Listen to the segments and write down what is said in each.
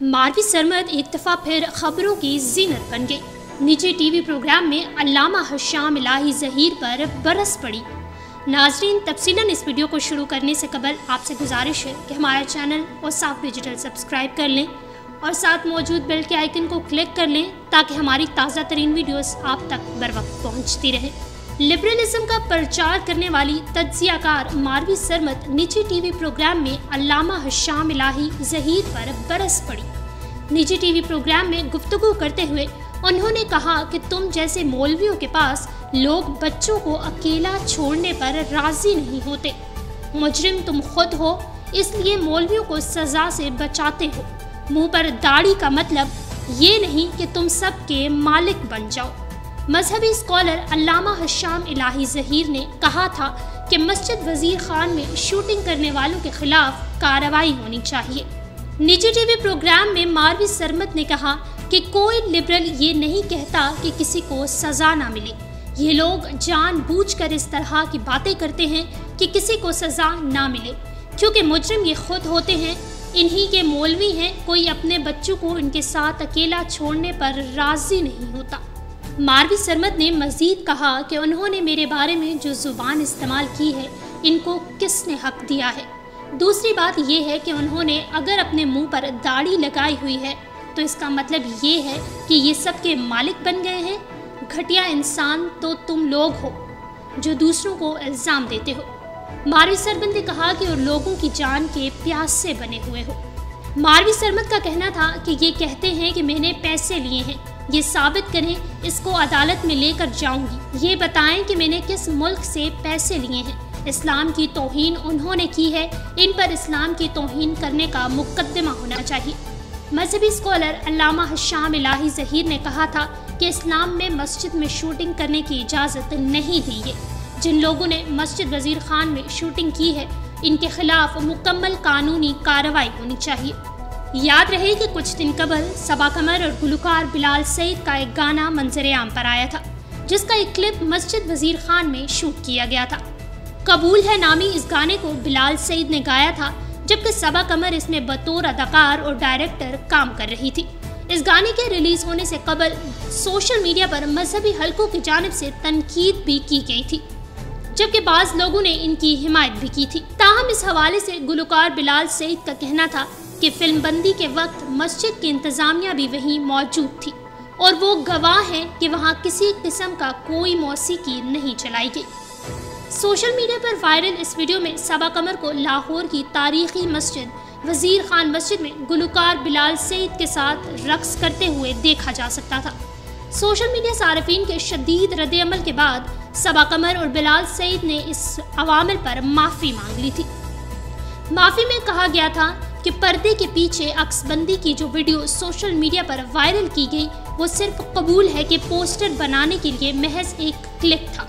मारवी सरमद एक दफ़ा फिर खबरों की जीनत बन गई। निजी टीवी प्रोग्राम में अल्लामा हशाम इलाही जहीर पर बरस पड़ी। नाजरीन, तफसीला इस वीडियो को शुरू करने से कबल आपसे गुजारिश है कि हमारा चैनल और साफ़ डिजिटल सब्सक्राइब कर लें और साथ मौजूद बेल के आइकन को क्लिक कर लें ताकि हमारी ताज़ा तरीन वीडियोस आप तक बर वक्त पहुँचती रहे। लिबरलिज्म का प्रचार करने वाली तजियाकार मारवी सरमत निजी टीवी प्रोग्राम में अल्लामा हशाम इलाही जहीर पर बरस पड़ी। निजी टीवी प्रोग्राम में गुफ्तगु करते हुए उन्होंने कहा कि तुम जैसे मौलवियों के पास लोग बच्चों को अकेला छोड़ने पर राज़ी नहीं होते। मुजरिम तुम खुद हो, इसलिए मौलवियों को सजा से बचाते हो। मुँह पर दाढ़ी का मतलब ये नहीं कि तुम सबके मालिक बन जाओ। मजहबी स्कॉलर अल्लामा हशाम इलाही जहीर ने कहा था कि मस्जिद वज़ीर खान में शूटिंग करने वालों के खिलाफ कार्रवाई होनी चाहिए। निजी टीवी प्रोग्राम में मारवी सरमत ने कहा कि कोई लिबरल ये नहीं कहता कि किसी को सजा ना मिले। ये लोग जानबूझकर इस तरह की बातें करते हैं कि किसी को सजा ना मिले। क्योंकि मुजरिम ये खुद होते हैं, इन्हीं के मौलवी हैं, कोई अपने बच्चों को इनके साथ अकेला छोड़ने पर राज़ी नहीं होता। मारवी सरमद ने मजीद कहा कि उन्होंने मेरे बारे में जो ज़ुबान इस्तेमाल की है, इनको किसने हक दिया है? दूसरी बात यह है कि उन्होंने अगर अपने मुँह पर दाढ़ी लगाई हुई है तो इसका मतलब ये है कि ये सब के मालिक बन गए हैं। घटिया इंसान तो तुम लोग हो, जो दूसरों को इल्ज़ाम देते हो। मारवी सरमद ने कहा कि उन लोगों की जान के प्यास से बने हुए हो। मारवी सरमद का कहना था कि ये कहते हैं कि मैंने पैसे लिए हैं। ये साबित करें, इसको अदालत में लेकर जाऊँगी। ये बताएँ कि मैंने किस मुल्क से पैसे लिए हैं। इस्लाम की तोहन उन्होंने की है। इन पर इस्लाम की तोहन करने का मुकदमा होना चाहिए। मजहबी स्कॉलर अल्लामा हशाम इलाही जहीर ने कहा था कि इस्लाम में मस्जिद में शूटिंग करने की इजाज़त नहीं दी है। जिन लोगों ने मस्जिद वज़ीर खान में शूटिंग की है, इनके खिलाफ मुकम्मल कानूनी कार्रवाई होनी चाहिए। याद रहे कि कुछ दिन कबल सबा कमर और गुलकार बिलाल सईद का एक गाना मंजर आम पर आया था, जिसका एक क्लिप मस्जिद वज़ीर खान में शूट किया गया था। कबूल है नामी इस गाने को बिलाल सईद ने गाया था, जबकि सबा कमर इसमें बतौर अदाकार और डायरेक्टर काम कर रही थी। इस गाने के रिलीज़ होने से कबल सोशल मीडिया पर मजहबी हलकों की जानब से तनकीद भी की गई थी, जबकि बाज लोगों ने इनकी हिमायत भी की थी। ताहम इस हवाले से गुलकार बिलाल सईद का कहना था कि फ़िल्म बंदी के वक्त मस्जिद की इंतजामिया भी वहीं मौजूद थी और वो गवाह हैं कि वहाँ किसी किस्म का कोई मौसीकी नहीं चलाई गई। सोशल मीडिया पर वायरल इस वीडियो में सबा कमर को लाहौर की तारीखी मस्जिद, वज़ीर खान मस्जिद में गुलकार बिलाल सईद के साथ रक्स करते हुए देखा जा सकता था। सोशल मीडिया सार्फिन के शदीद रद्दमल के बाद सबा कमर और बिलाल सईद ने इस अवामिल पर माफ़ी मांग ली थी। माफ़ी में कहा गया था कि पर्दे के पीछे अक्सबंदी की जो वीडियो सोशल मीडिया पर वायरल की गई, वो सिर्फ़ कबूल है कि पोस्टर बनाने के लिए महज एक क्लिक था,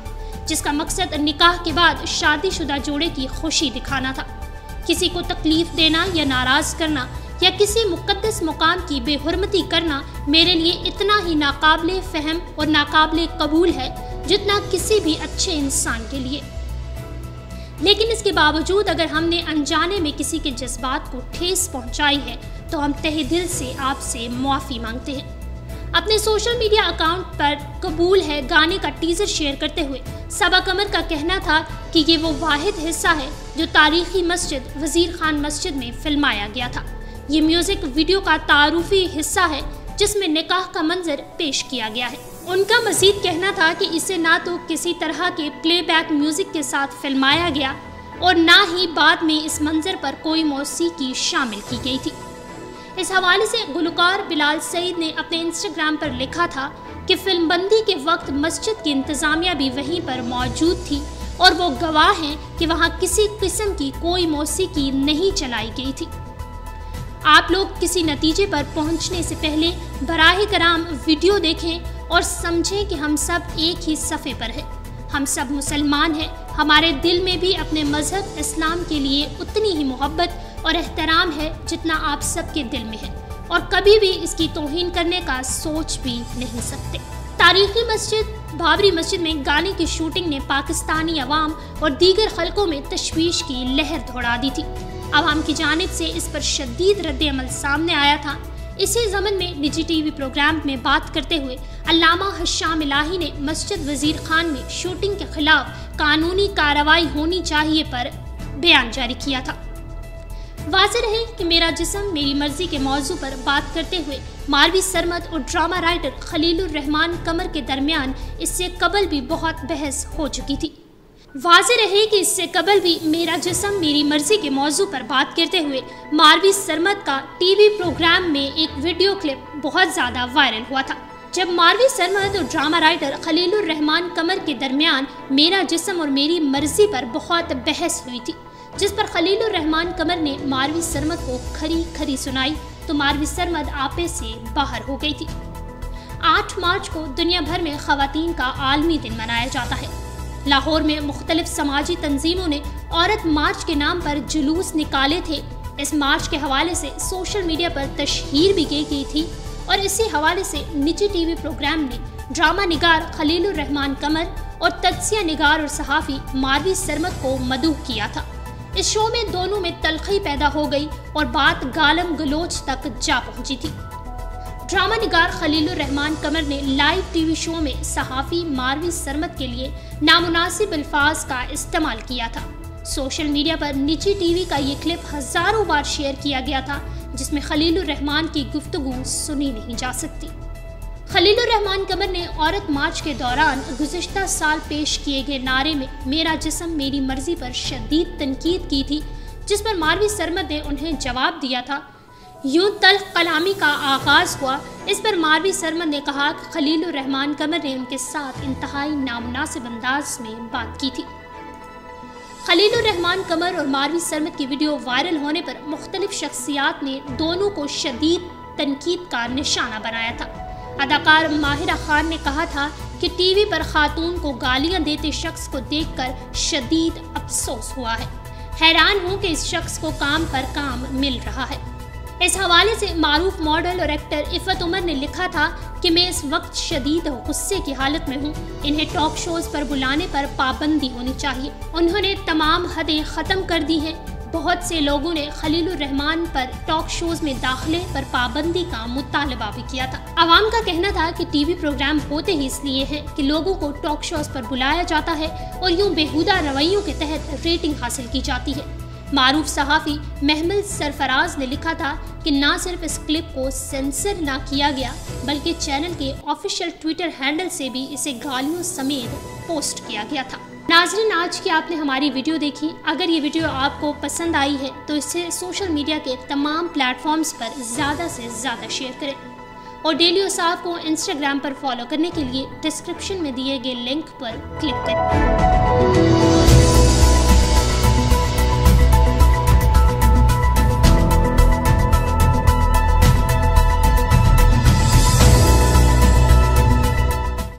जिसका मकसद निकाह के बाद शादीशुदा जोड़े की खुशी दिखाना था। किसी को तकलीफ़ देना या नाराज़ करना या किसी मुकद्दस मुकाम की बेहरमती करना मेरे लिए इतना ही नाकाबले फहम और नाकाबले कबूल है जितना किसी भी अच्छे इंसान के लिए। लेकिन इसके बावजूद अगर हमने अनजाने में किसी के जज्बात को ठेस पहुंचाई है तो हम तहे दिल से आपसे मुआफ़ी मांगते हैं। अपने सोशल मीडिया अकाउंट पर कबूल है गाने का टीजर शेयर करते हुए। सबा कमर का कहना था कि ये वो वाहिद हिस्सा है जो तारीखी मस्जिद, वज़ीर खान मस्जिद में फिल्माया गया था। ये म्यूज़िक वीडियो का तारुफी हिस्सा है जिसमें निकाह का मंजर पेश किया गया है। उनका मजीद कहना था कि इसे ना तो किसी तरह के प्लेबैक म्यूज़िक के साथ फिल्माया गया और ना ही बाद में इस मंजर पर कोई मौसीकी शामिल की गई थी। इस हवाले से गुलकार बिलाल सईद ने अपने इंस्टाग्राम पर लिखा था कि फ़िल्म बंदी के वक्त मस्जिद की इंतज़ामिया भी वहीं पर मौजूद थी और वो गवाह हैं कि वहाँ किसी किस्म की कोई मौसीकी नहीं चलाई गई थी। आप लोग किसी नतीजे पर पहुँचने से पहले बराह कराम वीडियो देखें और समझें कि हम सब एक ही सफ़े पर हैं। हम सब मुसलमान हैं। हमारे दिल में भी अपने मज़हब इस्लाम के लिए उतनी ही मोहब्बत और एहतराम है जितना आप सबके दिल में है। और कभी भी इसकी तोहिन करने का सोच भी नहीं सकते। तारीखी मस्जिद, बाबरी मस्जिद में गाने की शूटिंग ने पाकिस्तानी अवाम और दीगर खलकों में तशवीश की लहर दौड़ा दी थी। अवाम की जानब से इस पर शदीद रद्द अमल सामने आया था। इसी जमन में निजी टीवी प्रोग्राम में बात करते हुए अल्लामा हशाम इलाही ने मस्जिद वज़ीर खान में शूटिंग के खिलाफ कानूनी कार्रवाई होनी चाहिए पर बयान जारी किया था। वाज रहे कि मेरा जिसम मेरी मर्ज़ी के मौजू पर बात करते हुए मारवी सरमद और ड्रामा राइटर खलील रहमान कमर के दरमियान इससे कबल भी बहुत बहस हो चुकी थी। वाज रहे कि इससे कबल भी मेरा जिसम मेरी मर्ज़ी के मौजू पर बात करते हुए मारवी सरमद का टीवी प्रोग्राम में एक वीडियो क्लिप बहुत ज़्यादा वायरल हुआ था। जब मारवी सरमद और ड्रामा राइटर खलील रहमान कमर के दरमियान मेरा जिसम और मेरी मर्ज़ी पर बहुत बहस हुई थी, जिस पर खलील रहमान कमर ने मारवी सरमद को खरी खरी सुनाई तो मारवी सरमद आपे से बाहर हो गई थी। 8 मार्च को दुनिया भर में खातन का आलमी दिन मनाया जाता है। लाहौर में मुख्तलिफ़ समाजी तंजीमों ने औरत मार्च के नाम पर जुलूस निकाले थे। इस मार्च के हवाले से सोशल मीडिया पर तशहीर भी की गई थी और इसी हवाले से निजी टीवी प्रोग्राम ने ड्रामा निगार खलील रहमान कमर और तजसिया निगार और सहाफ़ी मारवी सरमद को मदू किया था। इस शो में दोनों में तलखी पैदा हो गई और बात गालम गलोच तक जा पहुँची थी। ड्रामा निगार खलील रहमान कमर ने लाइव टीवी शो में सहाफ़ी मारवी सरमत के लिए नामुनासिब अल्फाज का इस्तेमाल किया था। सोशल मीडिया पर निजी टीवी का ये क्लिप हज़ारों बार शेयर किया गया था, जिसमें खलील रहमान की गुफ्तगु सुनी नहीं जा सकती। खलील रहमान कमर ने औरत मार्च के दौरान गुजशत साल पेश किए गए नारे में मेरा जिसम मेरी मर्ज़ी पर शदीद तनकीद की थी, जिस पर मारवी सरमद ने उन्हें जवाब दिया था। यूँ तल्ख कलामी का आगाज़ हुआ। इस पर मारवी सरमद ने कहा कि खलील रहमान कमर ने उनके साथ इंतहाई नामनासिब अंदाज में बात की थी। खलील रहमान कमर और मारवी सरमद की वीडियो वायरल होने पर मुख्तलिफ़ शख्सियात ने दोनों को शदीद तनकीद का निशाना बनाया था। अदाकार माहिरा खान ने कहा था कि टीवी पर खातून को गालियाँ देते शख्स को देखकर शदीद अफसोस हुआ है। हैरान हूँ कि इस शख्स को काम पर काम मिल रहा है। इस हवाले से मारूफ मॉडल और एक्टर इफ़त उमर ने लिखा था कि मैं इस वक्त शदीद गुस्से की हालत में हूँ। इन्हें टॉक शोज़ पर बुलाने पर पाबंदी होनी चाहिए। उन्होंने तमाम हदें ख़त्म कर दी हैं। बहुत से लोगों ने खलील रहमान पर टॉक शोज़ में दाखिले पर पाबंदी का मुतालबा भी किया था। आवाम का कहना था कि टीवी प्रोग्राम होते ही इसलिए हैं कि लोगों को टॉक शोज़ पर बुलाया जाता है और यूँ बेहुदा रवैयों के तहत रेटिंग हासिल की जाती है। मारूफ सहाफ़ी महमद सरफराज ने लिखा था कि न सिर्फ़ इस क्लिप को सेंसर ना किया गया, बल्कि चैनल के ऑफिशियल ट्विटर हैंडल से भी इसे गालियों समेत पोस्ट किया गया था। नाजरीन, आज की आपने हमारी वीडियो देखी। अगर ये वीडियो आपको पसंद आई है तो इसे सोशल मीडिया के तमाम प्लेटफॉर्म्स पर ज़्यादा से ज़्यादा शेयर करें। और डेली साहब को इंस्टाग्राम पर फॉलो करने के लिए डिस्क्रिप्शन में दिए गए लिंक पर क्लिक करें।